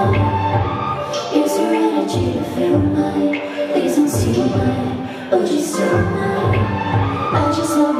Is your energy to fill my Please don't steal mine, oh just stop mine I just love.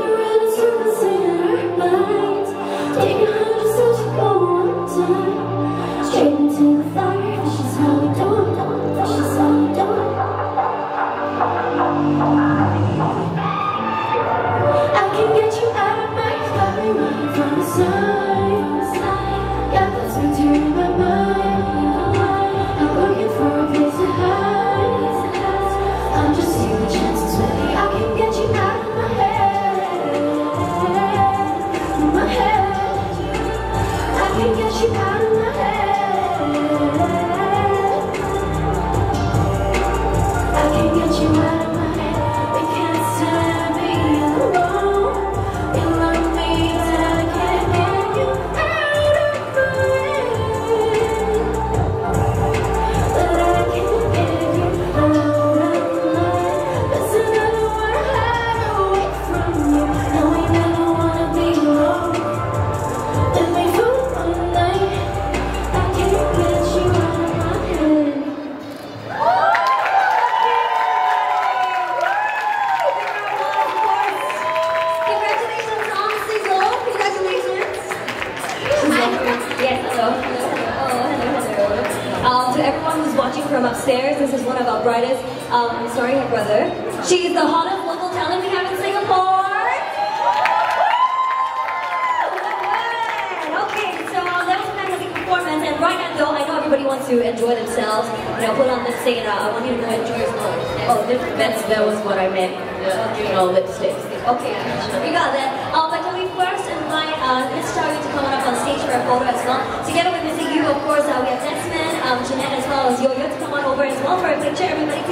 sun. Um, to everyone who's watching from upstairs, this is one of our brightest, um, sorry, her brother. She is the hottest local talent we have in Singapore. Okay, so that was a fantastic performance, and right now though, I know everybody wants to enjoy themselves, you know, put on this singer. uh, I want you to go enjoy your more. Oh, that's, that was what I meant, yeah. you know, lipstick. Okay, we got that. Um, but can we first invite uh, Miss Charlie to come on up on stage? Yo, you to come on over as well for a picture, everybody.